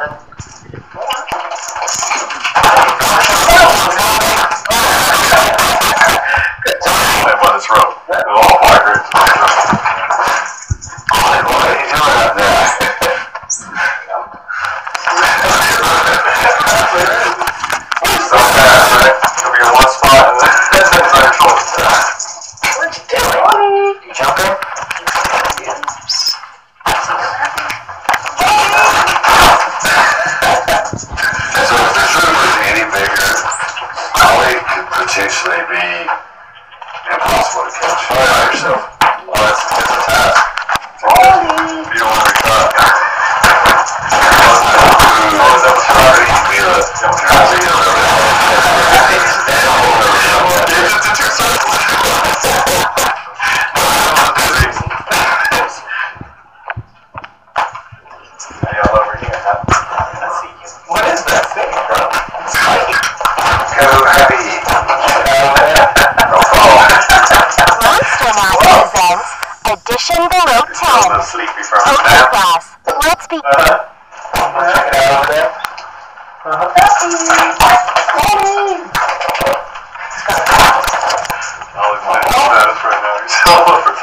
London. Potentially be impossible to catch by yourself. Well, that's, that's a task. You to. Presents Edition Below I'm 10. sleepy from Okay, class. Let's be. Ollie's laying on status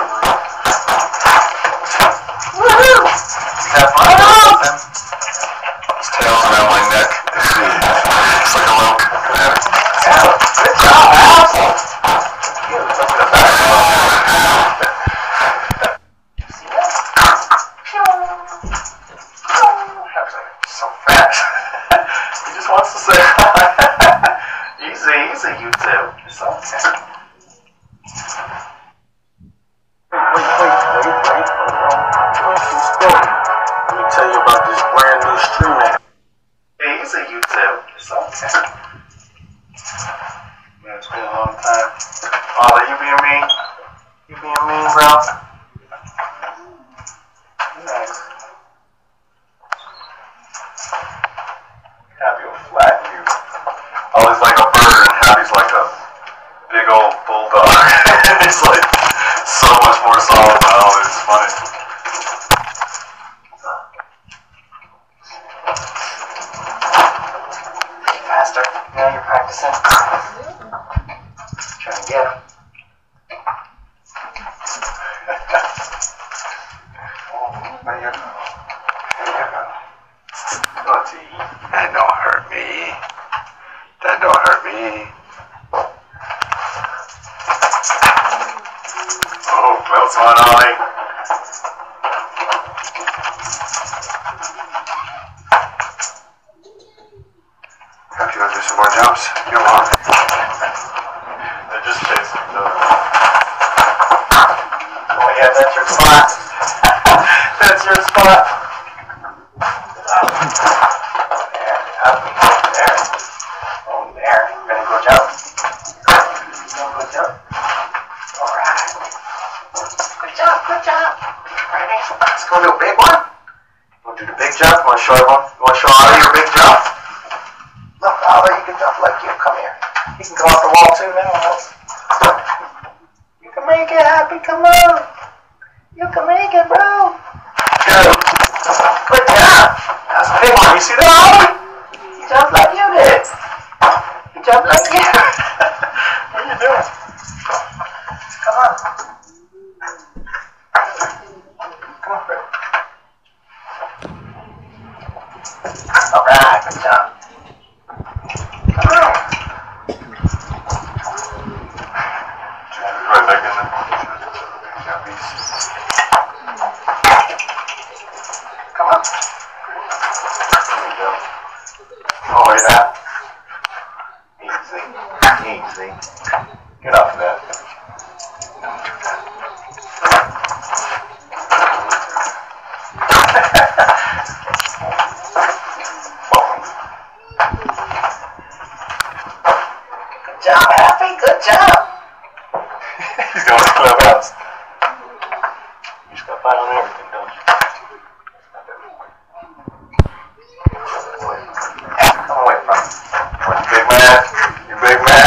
Easy, you two. It's. Man, it's been a long time. Ollie, you being mean? You being mean, bro? Happy. Ollie's like a bird and Happy's like a big old bulldog. it's like so much more solid than funny. Him. oh. That don't hurt me. That don't hurt me. Oh, one, Ollie. Spot. There, there. Oh, there. Jump. All right. Good job. Good job. Let's go do a big one. Do the big jump. To show? You to show your big jump? Look, you can jump like you. Come here. You can off the wall too. You can make it happy. Come on. You can make it, bro. Good. That's a big one. You see that, Ollie? You jumped like you did. You jumped like you. what are you doing? Come on. Come on, Fred. All right. Good job. Come on. Right back in there. Yeah, peace. Come on. There you go. Oh, yeah. Easy. Easy. Get off of that. Don't do that. Good job, Happy. Good job. He's going to the clubhouse. You just got fight on everything, don't you? Come away from me. You big man? You big man?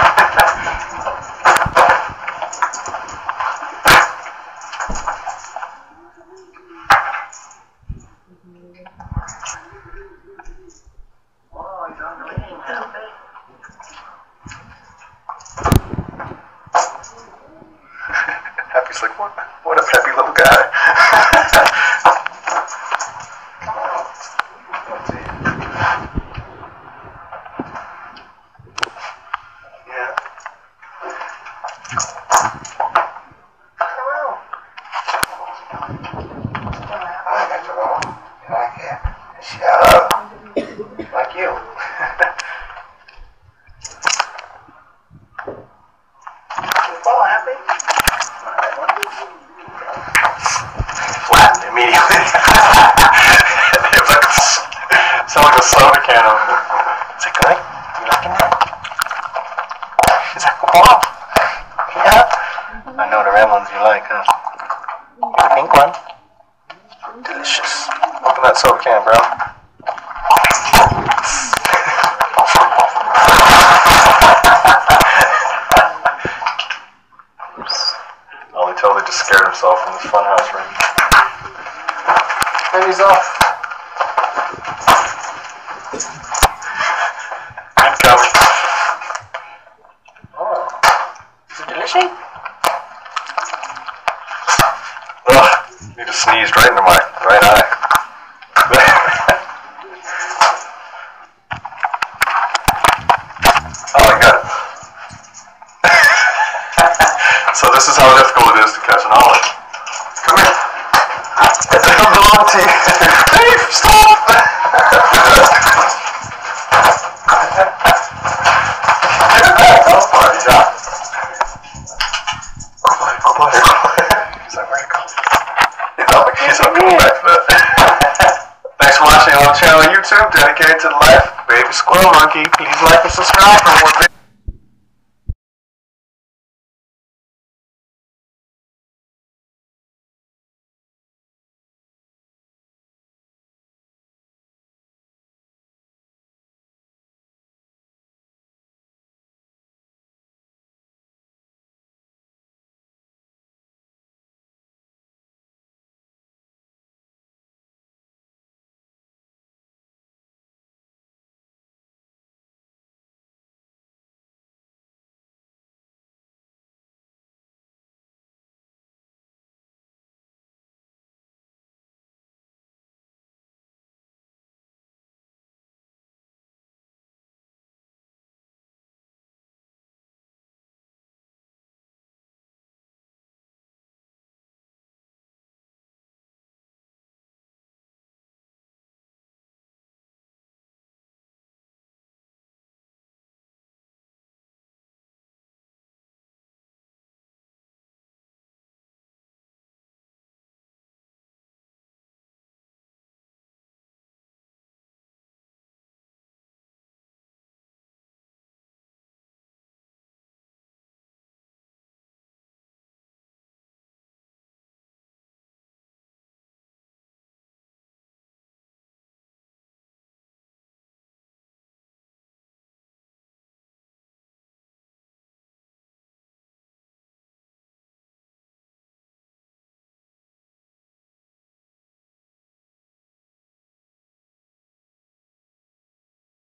know the red ones you like, huh? The pink one. Delicious. Open that soap can, bro. Ollie totally just scared himself in this funhouse room. And he's off. Please like and subscribe for more videos.